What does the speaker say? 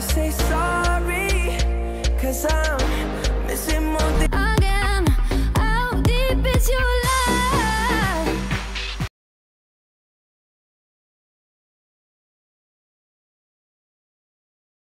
to say sorry Cause I'm